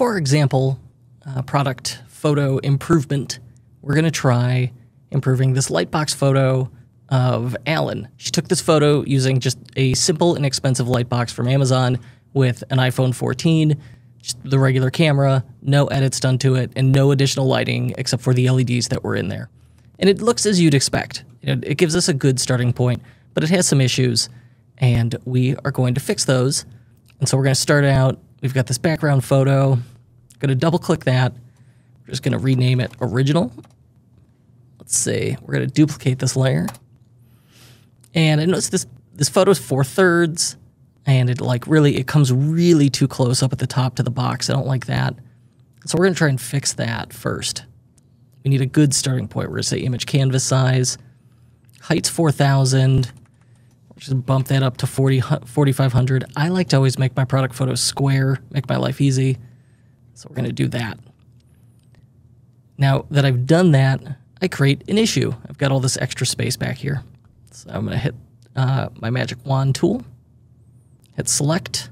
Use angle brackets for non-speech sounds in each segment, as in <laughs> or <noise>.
for example, uh, product photo improvement, we're going to try improving this lightbox photo of Alan. She took this photo using just a simple and expensive lightbox from Amazon with an iPhone 14, just the regular camera, no edits done to it, and no additional lighting except for the LEDs that were in there. And it looks as you'd expect. It gives us a good starting point, but it has some issues, and we are going to fix those. And so we're going to start out. We've got this background photo. Going to double click that. We're just going to rename it original. Let's see. We're going to duplicate this layer. And I notice this this photo is four thirds, and it like really it comes really too close up at the top to the box. I don't like that. So we're gonna try and fix that first. We need a good starting point. We're gonna say image canvas size, height's 4,000. Just bump that up to 40, 4,500. I like to always make my product photos square, make my life easy. So we're gonna do that. Now that I've done that, I create an issue. I've got all this extra space back here. So I'm going to hit uh, my magic wand tool, hit select,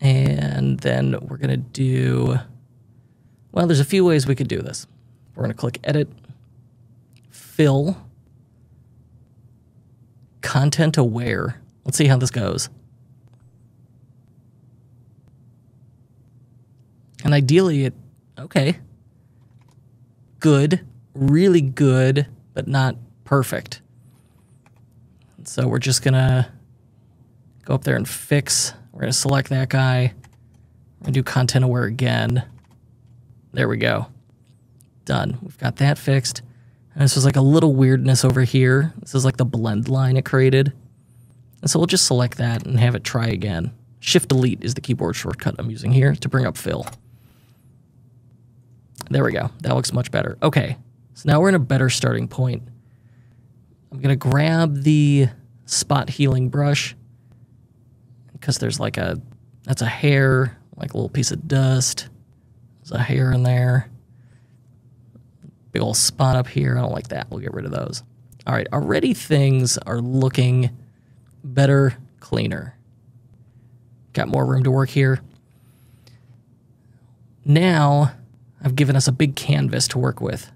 and then we're going to do, well, there's a few ways we could do this. We're going to click edit, fill, content aware. Let's see how this goes. And ideally, it, okay, good, really good but not perfect. So we're just gonna go up there and fix. We're gonna select that guy. We're gonna do content aware again. There we go. Done. We've got that fixed. And this was like a little weirdness over here. This is like the blend line it created. And so we'll just select that and have it try again. Shift delete is the keyboard shortcut I'm using here to bring up fill. There we go. That looks much better. Okay, so now we're in a better starting point. I'm going to grab the spot healing brush because there's like a, that's a hair, like a little piece of dust. There's a hair in there. Big old spot up here. I don't like that. We'll get rid of those. All right, already things are looking better, cleaner. Got more room to work here. Now, I've given us a big canvas to work with.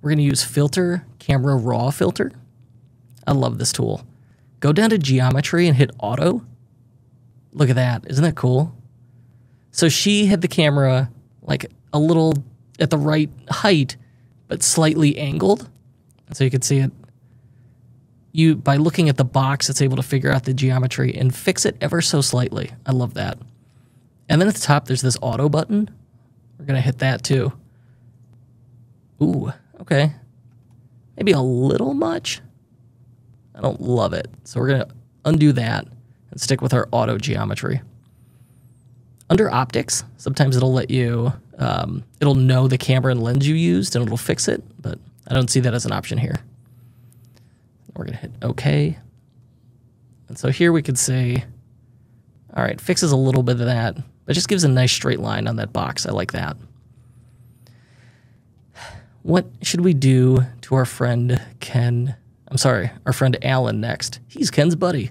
We're going to use filter, camera raw filter. I love this tool. Go down to geometry and hit auto. Look at that. Isn't that cool? So she had the camera like a little at the right height, but slightly angled. So you can see it. You by looking at the box, it's able to figure out the geometry and fix it ever so slightly. I love that. And then at the top, there's this auto button. We're gonna hit that too. Ooh, Okay. Maybe a little much. I don't love it. So we're going to undo that and stick with our auto geometry. Under optics, sometimes it'll let you, um, it'll know the camera and lens you used and it'll fix it, but I don't see that as an option here. We're going to hit OK. And so here we could say, all right, fixes a little bit of that, but just gives a nice straight line on that box. I like that. What should we do to our friend Ken? I'm sorry, our friend Alan next. He's Ken's buddy.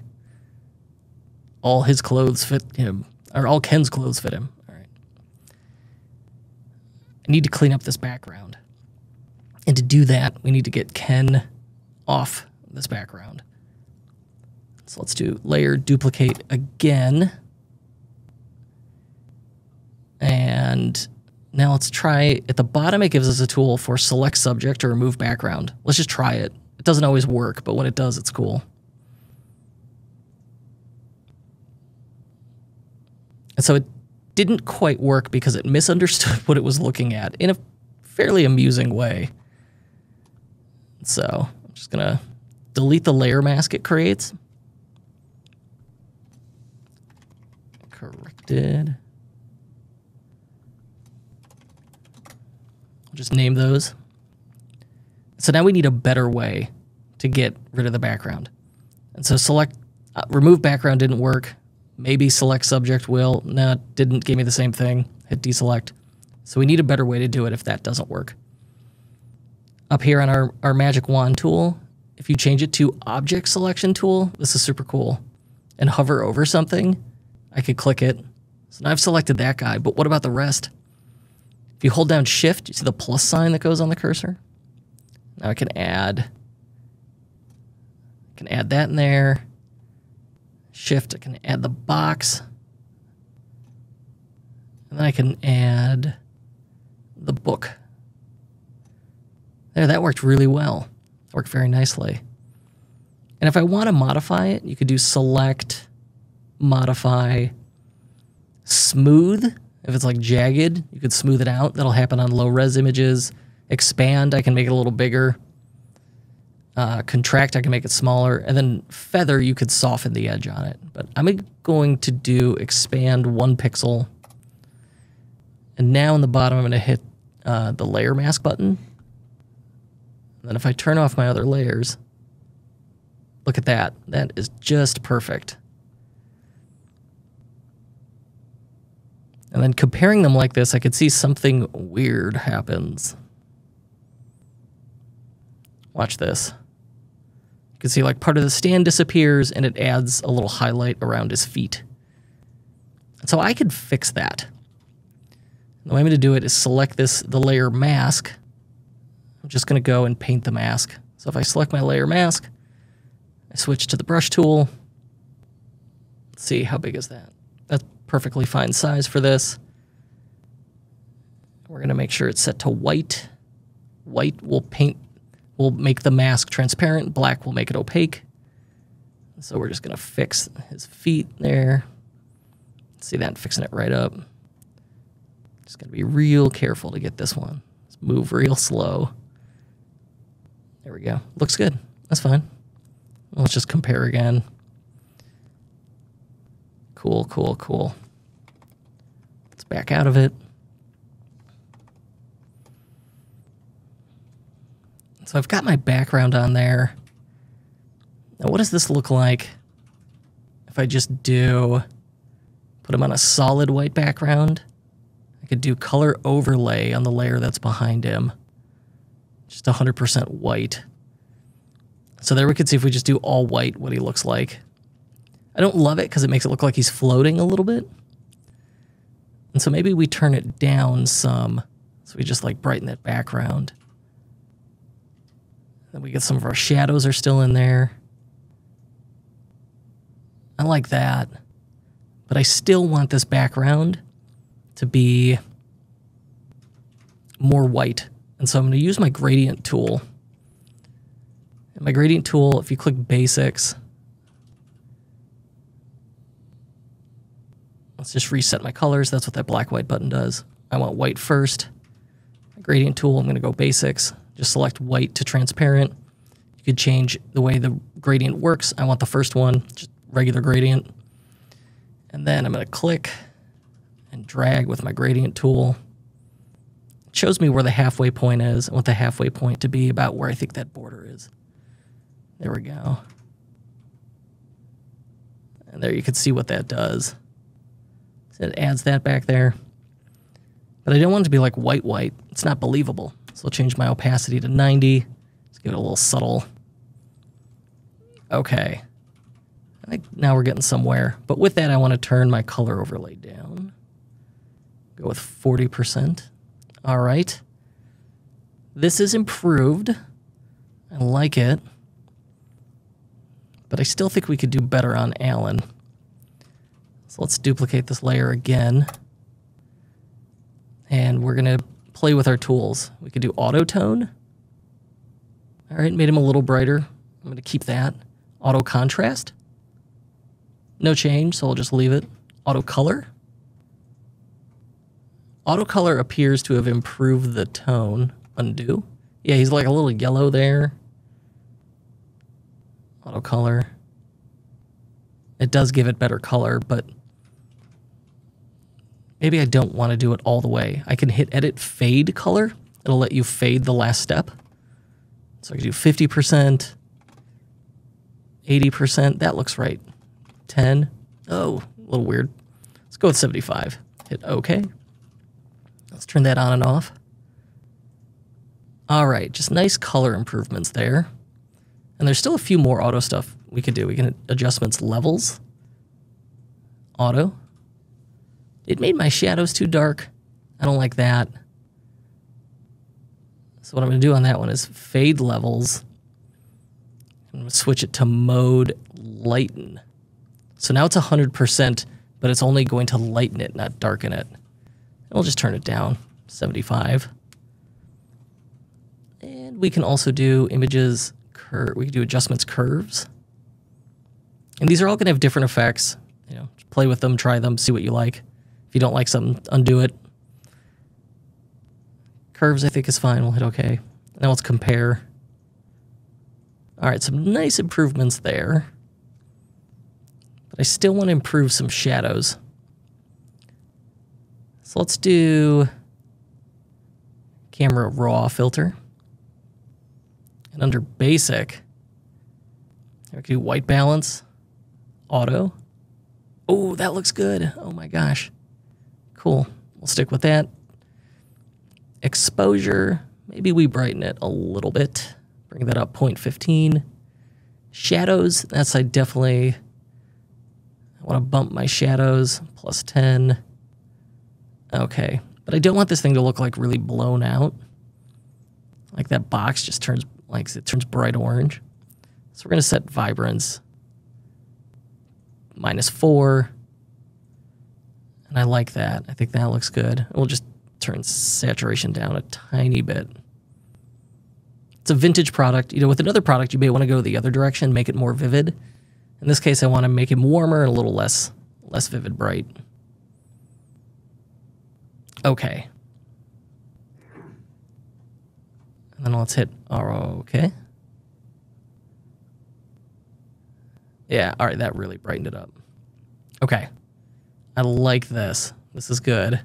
All his clothes fit him, or all Ken's clothes fit him. All right. I need to clean up this background. And to do that, we need to get Ken off this background. So let's do layer duplicate again. And now let's try, at the bottom it gives us a tool for select subject or remove background. Let's just try it. It doesn't always work, but when it does, it's cool. And so it didn't quite work because it misunderstood <laughs> what it was looking at in a fairly amusing way. So I'm just gonna delete the layer mask it creates. Corrected. Just name those. So now we need a better way to get rid of the background. And so select, uh, remove background didn't work. Maybe select subject will. No, it didn't give me the same thing. Hit deselect. So we need a better way to do it if that doesn't work. Up here on our, our magic wand tool, if you change it to object selection tool, this is super cool. And hover over something, I could click it, So now I've selected that guy, but what about the rest? If you hold down shift, you see the plus sign that goes on the cursor? Now I can add, I can add that in there. Shift, I can add the box. And then I can add the book. There, that worked really well. Worked very nicely. And if I want to modify it, you could do select, modify, smooth. If it's like jagged, you could smooth it out. That'll happen on low res images. Expand, I can make it a little bigger. Uh, contract, I can make it smaller. And then feather, you could soften the edge on it. But I'm going to do expand one pixel. And now in the bottom, I'm going to hit uh, the layer mask button. And then if I turn off my other layers, look at that. That is just perfect. And then comparing them like this, I could see something weird happens. Watch this. You can see like part of the stand disappears and it adds a little highlight around his feet. So I could fix that. The way I'm going to do it is select this, the layer mask. I'm just going to go and paint the mask. So if I select my layer mask, I switch to the brush tool. Let's see, how big is that? Perfectly fine size for this. We're going to make sure it's set to white. White will paint, will make the mask transparent. Black will make it opaque. So we're just going to fix his feet there. See that? Fixing it right up. Just got to be real careful to get this one. Let's move real slow. There we go. Looks good. That's fine. Let's just compare again. Cool, cool, cool. Let's back out of it. So I've got my background on there. Now, what does this look like if I just do put him on a solid white background? I could do color overlay on the layer that's behind him. Just 100% white. So there we could see if we just do all white what he looks like. I don't love it because it makes it look like he's floating a little bit. And so maybe we turn it down some. So we just like brighten that background. Then we get some of our shadows are still in there. I like that. But I still want this background to be more white. And so I'm going to use my gradient tool. And my gradient tool, if you click basics, let's just reset my colors. That's what that black white button does. I want white first. Gradient tool, I'm going to go basics. Just select white to transparent. You could change the way the gradient works. I want the first one, just regular gradient. And then I'm going to click and drag with my gradient tool. It shows me where the halfway point is. I want the halfway point to be about where I think that border is. There we go. And there you can see what that does. So it adds that back there. But I don't want it to be like white white. It's not believable. So I'll change my opacity to 90. Let's give it a little subtle. Okay. I think now we're getting somewhere. But with that, I want to turn my color overlay down. Go with 40%. All right. This is improved. I like it. But I still think we could do better on Alan. So let's duplicate this layer again. And we're going to play with our tools. We could do auto tone. All right, made him a little brighter. I'm going to keep that. Auto contrast. No change, so I'll just leave it. Auto color. Auto color appears to have improved the tone. Undo. Yeah, he's like a little yellow there. Auto color. It does give it better color, but maybe I don't want to do it all the way. I can hit edit fade color. It'll let you fade the last step. So I can do 50%, 80%. That looks right. 10. Oh, a little weird. Let's go with 75. Hit OK. Let's turn that on and off. All right, just nice color improvements there. And there's still a few more auto stuff we could do. We can adjustments levels, auto, It made my shadows too dark. I don't like that. So what I'm going to do on that one is fade levels. I'm going to switch it to mode lighten. So now it's 100%, but it's only going to lighten it, not darken it. And we'll just turn it down, 75. And we can also do images, cur we can do adjustments curves. And these are all going to have different effects. You know, play with them, try them, see what you like. If you don't like something, undo it. Curves, I think, is fine. We'll hit OK. Now let's compare. All right, some nice improvements there. But I still want to improve some shadows. So let's do camera raw filter. And under basic, we can do white balance, auto. Oh, that looks good. Oh my gosh. Cool. We'll stick with that. Exposure, maybe we brighten it a little bit. Bring that up 0.15. Shadows, that's I definitely I want to bump my shadows plus 10. Okay, but I don't want this thing to look like really blown out. Like that box just turns like it turns bright orange. So we're going to set vibrance minus 4. And I like that. I think that looks good. We'll just turn saturation down a tiny bit. It's a vintage product. You know, with another product, you may want to go the other direction, make it more vivid. In this case, I want to make it warmer and a little less, less vivid bright. Okay. And then let's hit okay. Yeah, all right, that really brightened it up. Okay. I like this. This is good.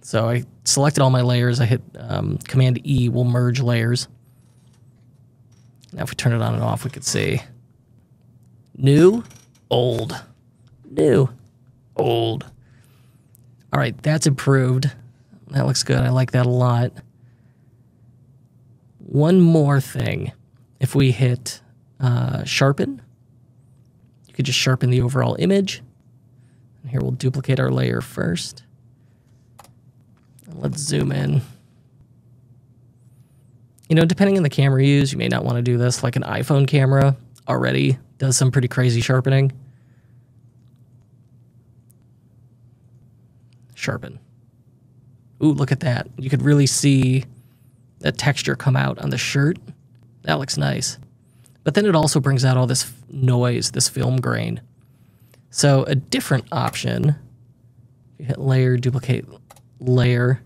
So I selected all my layers. I hit um, Command E will merge layers. Now if we turn it on and off, we could see new, old, new, old. All right, that's improved. That looks good. I like that a lot. One more thing. If we hit uh, sharpen, you could just sharpen the overall image. And here we'll duplicate our layer first. And let's zoom in. You know, depending on the camera you use, you may not want to do this. Like an iPhone camera already does some pretty crazy sharpening. Sharpen. Ooh, look at that. You could really see that texture come out on the shirt. That looks nice. But then it also brings out all this noise, this film grain. So a different option, you hit layer, duplicate layer,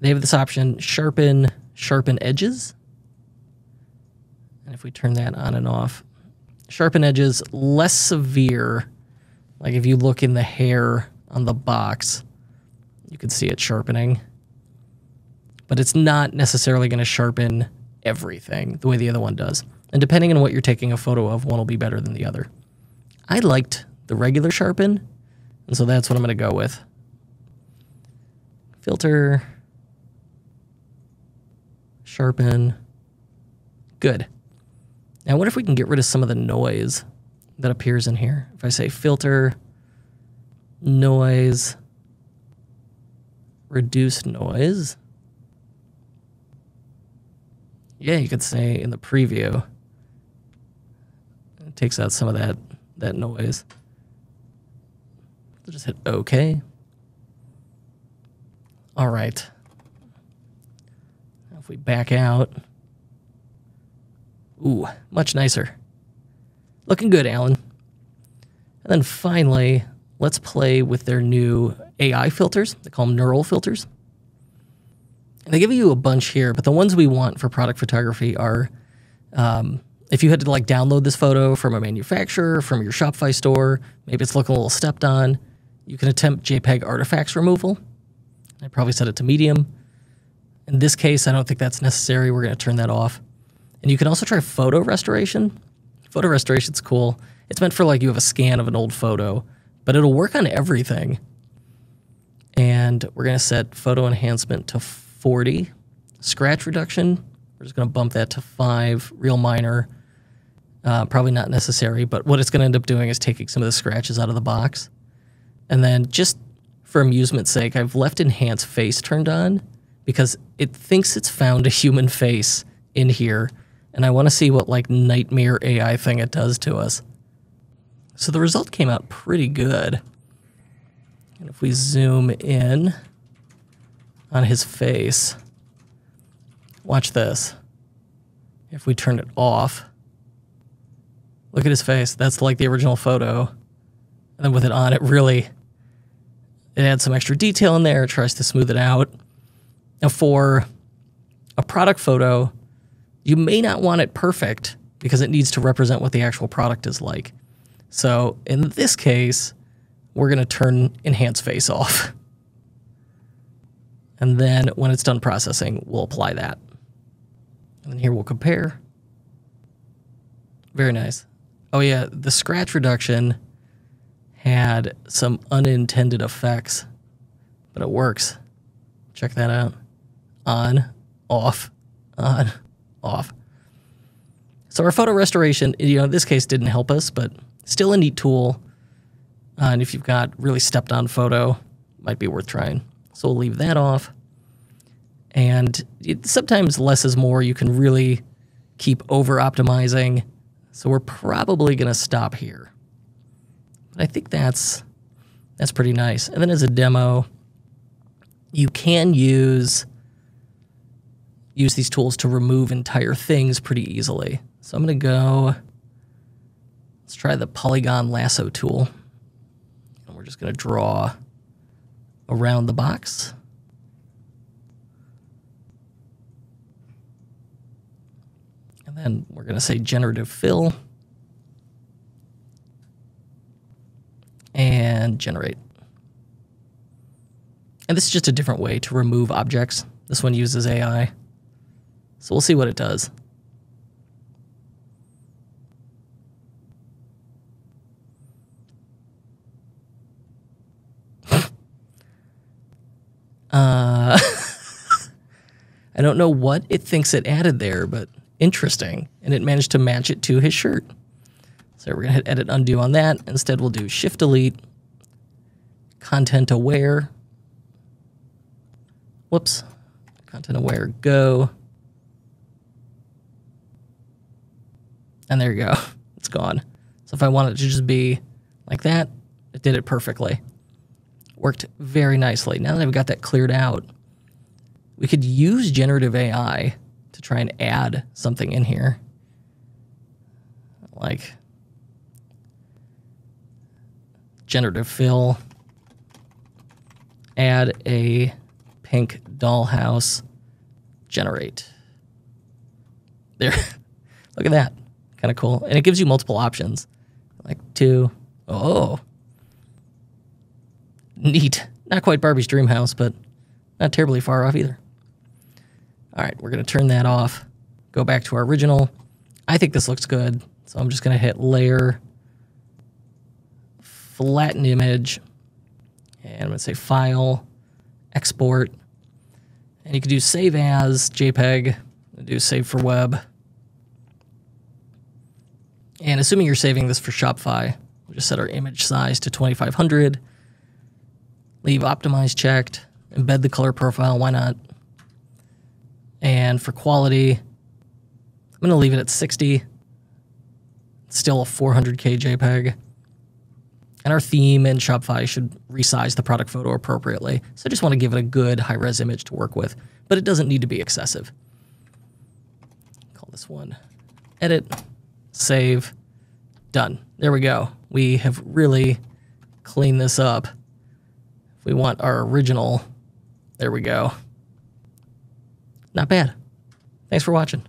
they have this option, sharpen sharpen edges. And if we turn that on and off, sharpen edges less severe. Like if you look in the hair on the box, you can see it sharpening. But it's not necessarily going to sharpen everything the way the other one does. And depending on what you're taking a photo of, one will be better than the other. I liked the regular sharpen, and so that's what I'm going to go with. Filter sharpen. Good. Now, what if we can get rid of some of the noise that appears in here? If I say filter, noise, reduce noise. Yeah, you could say in the preview, takes out some of that, that noise. Just hit OK. All right if we back out, ooh, much nicer. Looking good, Alan. And then finally, let's play with their new AI filters. They call them neural filters. And they give you a bunch here, but the ones we want for product photography are um, if you had to like download this photo from a manufacturer, from your Shopify store, maybe it's looking a little stepped on, you can attempt JPEG artifacts removal. I probably set it to medium. In this case, I don't think that's necessary. We're going to turn that off. And you can also try photo restoration. Photo restoration's cool. It's meant for like you have a scan of an old photo, but it'll work on everything. And we're going to set photo enhancement to 40. Scratch reduction, we're just going to bump that to 5. Real minor, Uh, probably not necessary, but what it's going to end up doing is taking some of the scratches out of the box. And then just for amusement's sake, I've left enhance face turned on because it thinks it's found a human face in here. And I want to see what like nightmare AI thing it does to us. So the result came out pretty good. And if we zoom in on his face, watch this. If we turn it off, Look at his face. That's like the original photo. And then with it on, it really it adds some extra detail in there. It tries to smooth it out. Now, for a product photo, you may not want it perfect because it needs to represent what the actual product is like. So in this case, we're going to turn enhance face off. <laughs> And then when it's done processing, we'll apply that. And here we'll compare. Very nice. Oh yeah, the scratch reduction had some unintended effects, but it works. Check that out. On, off, on, off. So our photo restoration, you know, in this case didn't help us, but still a neat tool. Uh, and if you've got really stepped on photo, might be worth trying. So we'll leave that off. And it, sometimes less is more. You can really keep over optimizing so we're probably going to stop here. But I think that's that's pretty nice. And then as a demo, you can use use these tools to remove entire things pretty easily. So I'm going to go let's try the polygon lasso tool. And we're just going to draw around the box. And then we're going to say generative fill. And generate. And this is just a different way to remove objects. This one uses AI. So we'll see what it does. <laughs> uh, <laughs> I don't know what it thinks it added there, but interesting, and it managed to match it to his shirt. So we're going to hit edit undo on that. Instead, we'll do shift delete, content aware. Whoops. Content aware, go. And there you go. <laughs> It's gone. So if I want it to just be like that, it did it perfectly. Worked very nicely. Now that I've got that cleared out, we could use generative AI to try and add something in here. Like generative fill, add a pink dollhouse, generate. There. <laughs> Look at that. Kind of cool. And it gives you multiple options. Like two. Oh. Neat. Not quite Barbie's dream house, but not terribly far off either. All right, we're going to turn that off, go back to our original. I think this looks good, so I'm just going to hit Layer, Flatten Image, and I'm going to say File, Export, and you can do Save As, JPEG, do Save for Web. And assuming you're saving this for Shopify, we'll just set our image size to 2500, leave Optimize checked, embed the color profile, why not? And for quality, I'm going to leave it at 60. still a 400K JPEG. And our theme in Shopify should resize the product photo appropriately. So I just want to give it a good high res image to work with, but it doesn't need to be excessive. Call this one edit, save, done. There we go. We have really cleaned this up. If we want our original, there we go. Not bad. Thanks for watching.